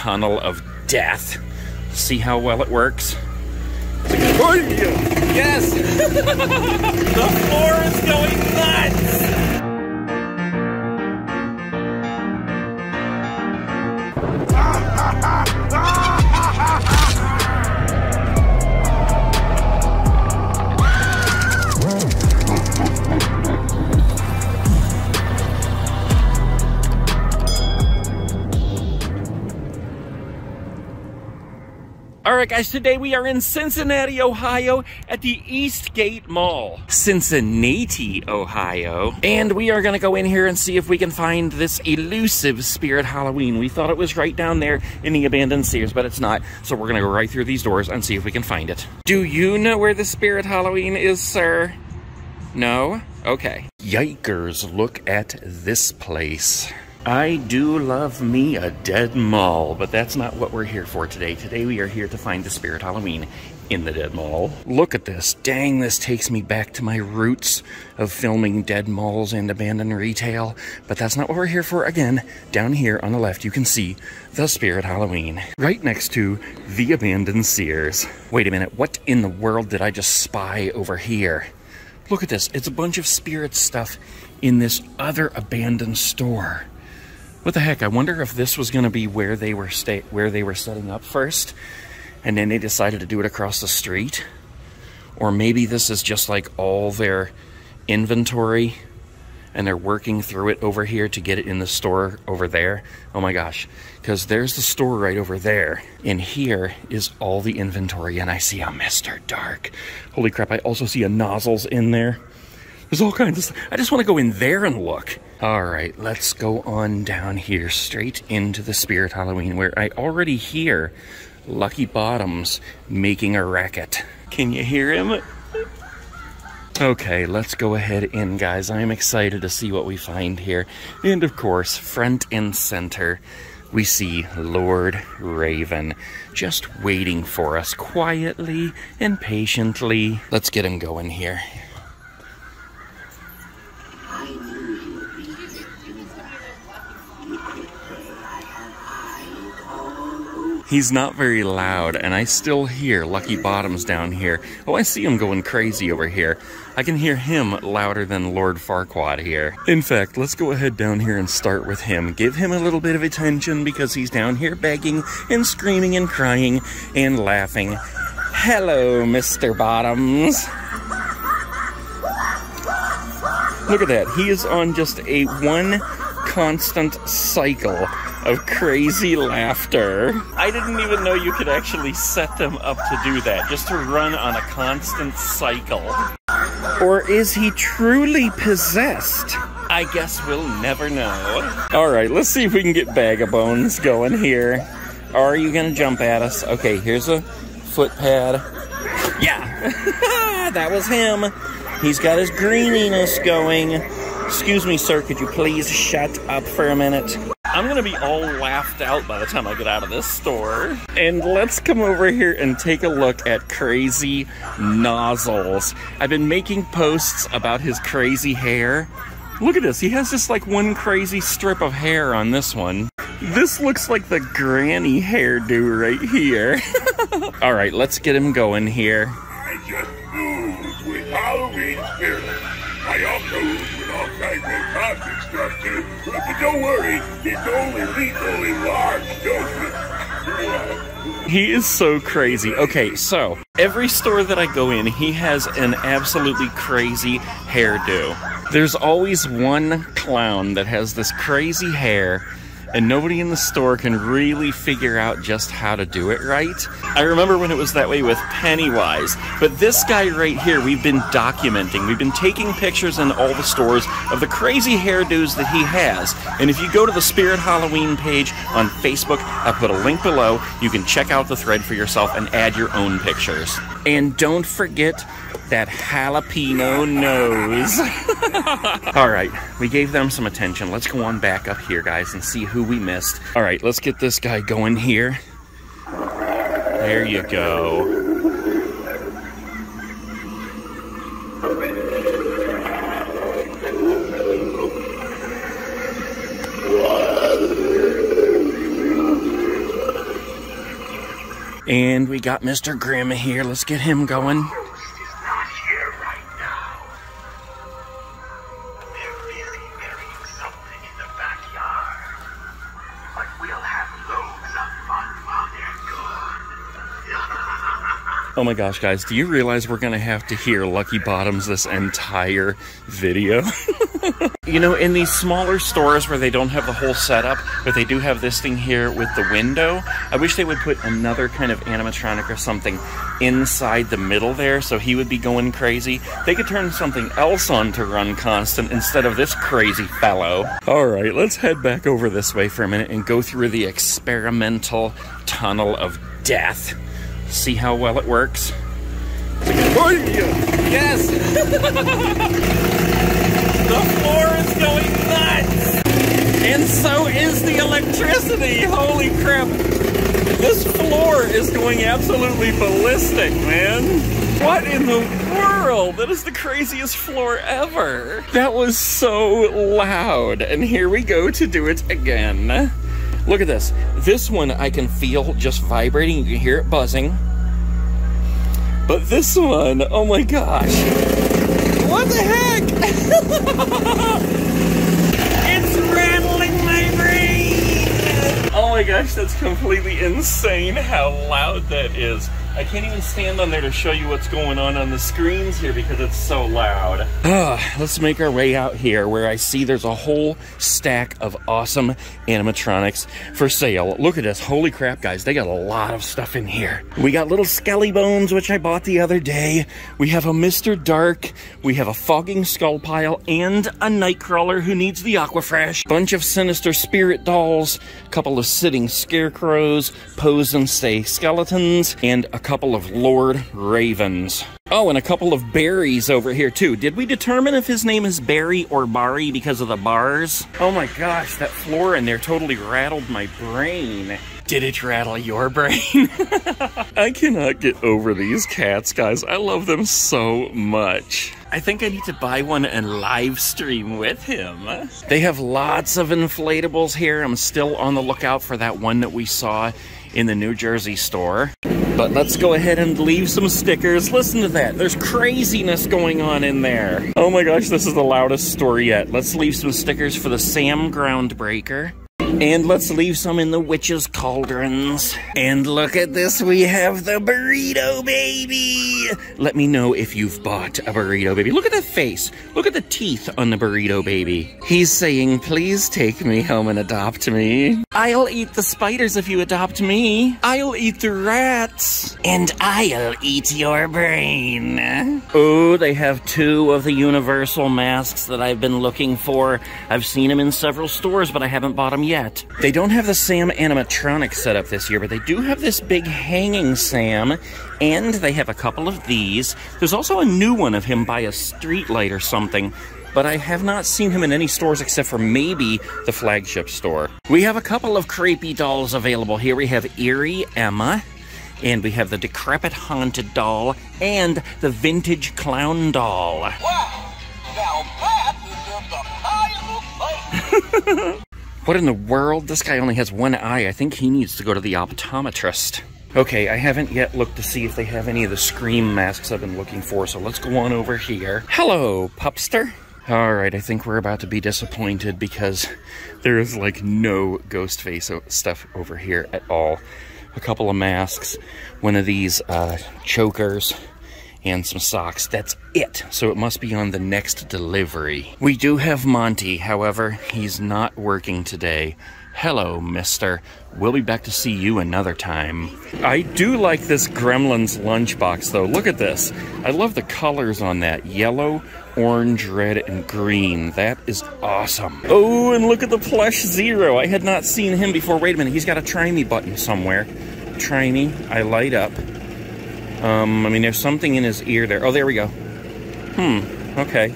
tunnel of death. See how well it works? Yes! the floor is going nuts! Right, guys, today we are in Cincinnati, Ohio at the Eastgate Mall. Cincinnati, Ohio. And we are going to go in here and see if we can find this elusive Spirit Halloween. We thought it was right down there in the abandoned Sears, but it's not. So we're going to go right through these doors and see if we can find it. Do you know where the Spirit Halloween is, sir? No? Okay. Yikers, look at this place. I do love me a dead mall, but that's not what we're here for today. Today we are here to find the Spirit Halloween in the Dead Mall. Look at this. Dang, this takes me back to my roots of filming dead malls and abandoned retail. But that's not what we're here for. Again, down here on the left, you can see the Spirit Halloween right next to the abandoned Sears. Wait a minute, what in the world did I just spy over here? Look at this. It's a bunch of spirit stuff in this other abandoned store. What the heck? I wonder if this was going to be where they were stay where they were setting up first, and then they decided to do it across the street, or maybe this is just like all their inventory, and they're working through it over here to get it in the store over there. Oh my gosh! Because there's the store right over there, and here is all the inventory, and I see a Mr. Dark. Holy crap! I also see a nozzles in there. There's all kinds of stuff. I just want to go in there and look. All right, let's go on down here straight into the Spirit Halloween where I already hear Lucky Bottoms making a racket. Can you hear him? Okay, let's go ahead in, guys. I'm excited to see what we find here. And of course, front and center, we see Lord Raven just waiting for us quietly and patiently. Let's get him going here. He's not very loud, and I still hear Lucky Bottoms down here. Oh, I see him going crazy over here. I can hear him louder than Lord Farquaad here. In fact, let's go ahead down here and start with him. Give him a little bit of attention because he's down here begging and screaming and crying and laughing. Hello, Mr. Bottoms. Look at that. He is on just a one constant cycle of crazy laughter. I didn't even know you could actually set them up to do that, just to run on a constant cycle. Or is he truly possessed? I guess we'll never know. Alright, let's see if we can get Bag of Bones going here. Are you gonna jump at us? Okay, here's a foot pad. Yeah! that was him. He's got his greeniness going. Excuse me, sir, could you please shut up for a minute? I'm gonna be all laughed out by the time I get out of this store. And let's come over here and take a look at Crazy Nozzles. I've been making posts about his crazy hair. Look at this, he has just like one crazy strip of hair on this one. This looks like the granny hairdo right here. all right, let's get him going here. Don't worry, it's only lethal in large doses. He is so crazy. Okay, so every store that I go in, he has an absolutely crazy hairdo. There's always one clown that has this crazy hair and nobody in the store can really figure out just how to do it right. I remember when it was that way with Pennywise, but this guy right here, we've been documenting. We've been taking pictures in all the stores of the crazy hairdos that he has. And if you go to the Spirit Halloween page on Facebook, I put a link below. You can check out the thread for yourself and add your own pictures. And don't forget that jalapeno nose. All right, we gave them some attention. Let's go on back up here, guys, and see who we missed. All right, let's get this guy going here. There you go. And we got Mr. Grimm here. Let's get him going. Oh my gosh, guys, do you realize we're gonna have to hear Lucky Bottoms this entire video? you know, in these smaller stores where they don't have the whole setup, but they do have this thing here with the window, I wish they would put another kind of animatronic or something inside the middle there so he would be going crazy. They could turn something else on to run constant instead of this crazy fellow. All right, let's head back over this way for a minute and go through the experimental tunnel of death see how well it works. Yes! the floor is going nuts! And so is the electricity! Holy crap! This floor is going absolutely ballistic, man! What in the world? That is the craziest floor ever! That was so loud! And here we go to do it again. Look at this. This one I can feel just vibrating. You can hear it buzzing. But this one, oh my gosh. What the heck? it's rattling my brain! Oh my gosh, that's completely insane how loud that is. I can't even stand on there to show you what's going on on the screens here because it's so loud. Uh, let's make our way out here where I see there's a whole stack of awesome animatronics for sale. Look at this. Holy crap, guys. They got a lot of stuff in here. We got little Skelly Bones, which I bought the other day. We have a Mr. Dark. We have a Fogging Skull Pile and a Nightcrawler who needs the Aquafresh. Bunch of Sinister Spirit dolls. A couple of Sitting Scarecrows. Pose and Stay Skeletons. And a couple of Lord Ravens. Oh, and a couple of berries over here too. Did we determine if his name is Barry or Barry because of the bars? Oh my gosh, that floor in there totally rattled my brain. Did it rattle your brain? I cannot get over these cats, guys. I love them so much. I think I need to buy one and live stream with him. They have lots of inflatables here. I'm still on the lookout for that one that we saw in the New Jersey store. But let's go ahead and leave some stickers. Listen to that. There's craziness going on in there. Oh my gosh, this is the loudest store yet. Let's leave some stickers for the Sam Groundbreaker. And let's leave some in the witch's cauldrons. And look at this, we have the burrito baby. Let me know if you've bought a burrito baby. Look at the face. Look at the teeth on the burrito baby. He's saying, please take me home and adopt me. I'll eat the spiders if you adopt me. I'll eat the rats. And I'll eat your brain. Oh, they have two of the universal masks that I've been looking for. I've seen them in several stores, but I haven't bought them yet yet. They don't have the Sam animatronic setup this year, but they do have this big hanging Sam, and they have a couple of these. There's also a new one of him by a streetlight or something, but I have not seen him in any stores except for maybe the flagship store. We have a couple of creepy dolls available here. We have Eerie Emma, and we have the Decrepit Haunted doll, and the Vintage Clown doll. Wow! Now that is just a What in the world? This guy only has one eye. I think he needs to go to the optometrist. Okay, I haven't yet looked to see if they have any of the Scream masks I've been looking for, so let's go on over here. Hello, Pupster. Alright, I think we're about to be disappointed because there is like no ghost face stuff over here at all. A couple of masks, one of these uh, chokers, and some socks. That's it. So it must be on the next delivery. We do have Monty, however, he's not working today. Hello, mister. We'll be back to see you another time. I do like this Gremlins lunchbox, though. Look at this. I love the colors on that. Yellow, orange, red, and green. That is awesome. Oh, and look at the plush Zero. I had not seen him before. Wait a minute. He's got a try me button somewhere. Try me. I light up. Um, I mean, there's something in his ear there. Oh, there we go. Hmm, okay.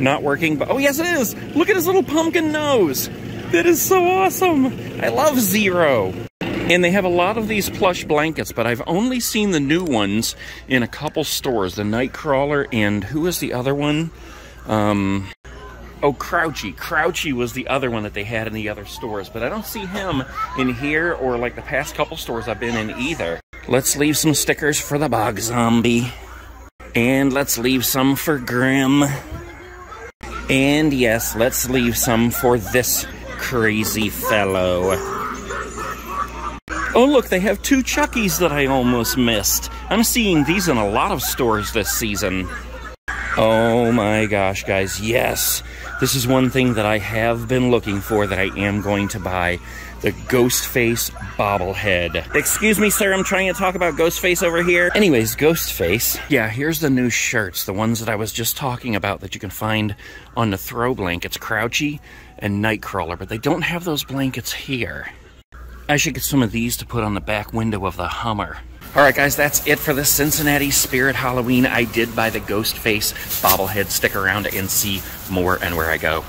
Not working, but oh, yes, it is. Look at his little pumpkin nose. That is so awesome. I love Zero. And they have a lot of these plush blankets, but I've only seen the new ones in a couple stores. The Nightcrawler and who is the other one? Um, oh, Crouchy. Crouchy was the other one that they had in the other stores, but I don't see him in here or like the past couple stores I've been in either. Let's leave some stickers for the bog zombie. And let's leave some for Grim. And yes, let's leave some for this crazy fellow. Oh, look, they have two Chuckies that I almost missed. I'm seeing these in a lot of stores this season. Oh my gosh, guys, yes. This is one thing that I have been looking for that I am going to buy. The Ghostface bobblehead. Excuse me, sir, I'm trying to talk about Ghostface over here. Anyways, Ghostface. Yeah, here's the new shirts, the ones that I was just talking about that you can find on the throw blankets, Crouchy and Nightcrawler, but they don't have those blankets here. I should get some of these to put on the back window of the Hummer. All right, guys, that's it for the Cincinnati Spirit Halloween. I did buy the Ghostface bobblehead. Stick around and see more and where I go.